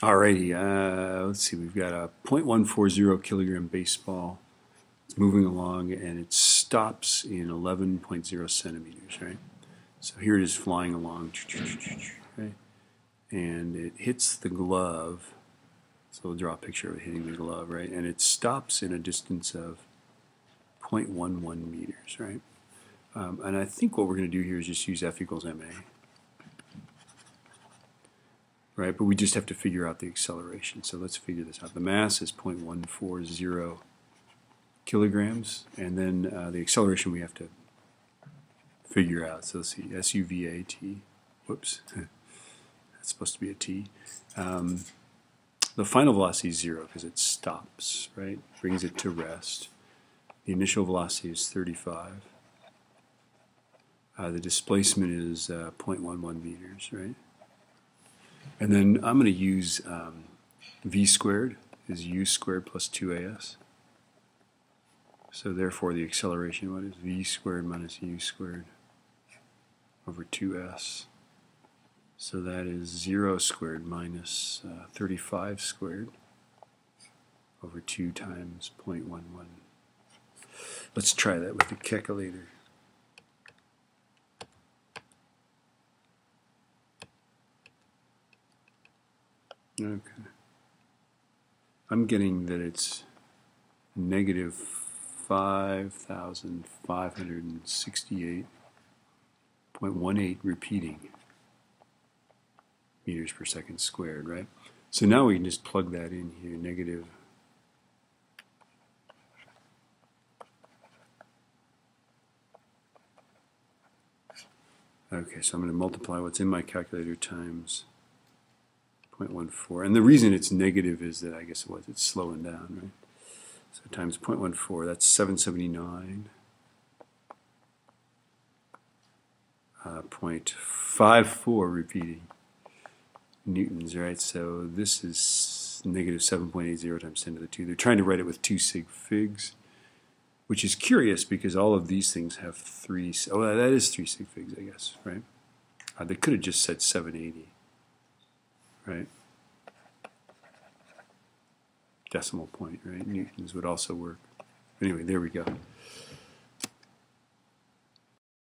Alrighty, uh, let's see, we've got a 0.140 kilogram baseball. It's moving along and it stops in 11.0 centimeters, right? So here it is flying along, right? And it hits the glove. So we'll draw a picture of it hitting the glove, right? And it stops in a distance of 0.11 meters, right? Um, and I think what we're going to do here is just use F equals ma right? But we just have to figure out the acceleration. So let's figure this out. The mass is 0.140 kilograms, and then uh, the acceleration we have to figure out. So let's see, SUVAT, whoops, that's supposed to be a T. Um, the final velocity is zero because it stops, right? Brings it to rest. The initial velocity is 35. Uh, the displacement is uh, 0.11 meters, right? And then I'm going to use um, v squared is u squared plus 2as. So therefore the acceleration, what is v squared minus u squared over 2s. So that is 0 squared minus, uh, 35 squared over 2 times 0.11. Let's try that with the calculator. Okay. I'm getting that it's negative 5,568.18 repeating meters per second squared, right? So now we can just plug that in here, negative Okay, so I'm going to multiply what's in my calculator times 0.14. And the reason it's negative is that I guess it was it's slowing down, right? So times 0.14, that's 779. Uh, 0.54 repeating newtons, right? So this is negative 7.80 times 10 to the 2. They're trying to write it with two sig figs, which is curious because all of these things have three. Oh, that is three sig figs, I guess, right? Uh, they could have just said 780 right? Decimal point, right? Newtons would also work. Anyway, there we go.